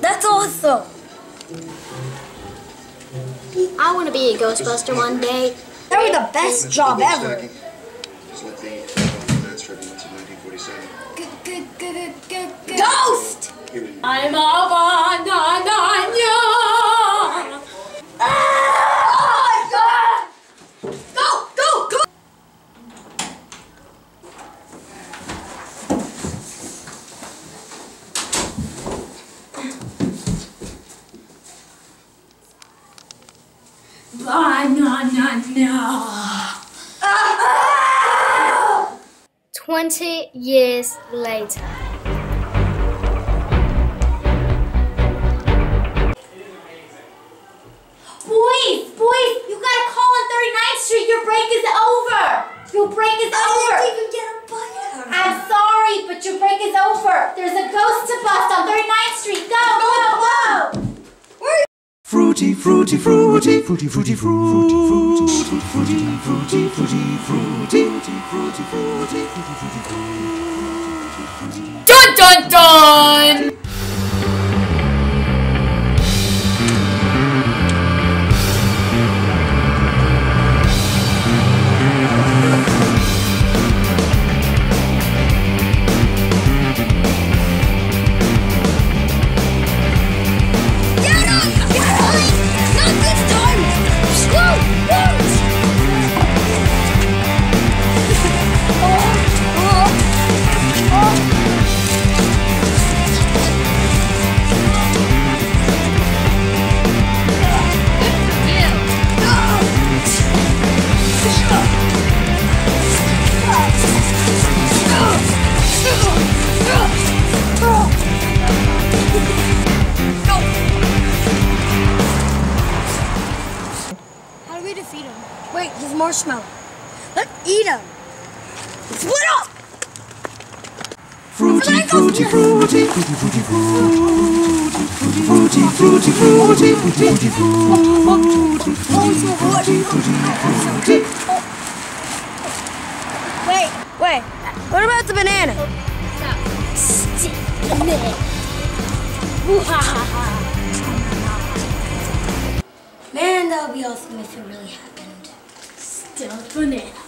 That's awesome. I want to be a Ghostbuster one day. That was the best job ever. Just like the Lance Fred in 1947. Ghost! I'm a Banana. Twenty years later. Boys, boys, you gotta call on 39th Street. Your break is over. Your break is over. even get a bite I'm sorry, but your break is over. There's a ghost to bust on 39th Street. Go, go, go. Fruity, fruity, fruity, fruity, fruity, fruity, fruity, fruity, fruity, fruity, fruity, fruity, fruity, fruity, Dun dun dun. Wait, there's marshmallow. Let's eat him. Split up! fruity, fruity, fruity, fruity, fruity, fruity, fruity, fruity, fruity, fruity, fruity, fruity, Wait, wait. What about the banana? Man, that would be awesome if it really happened. 上手ね。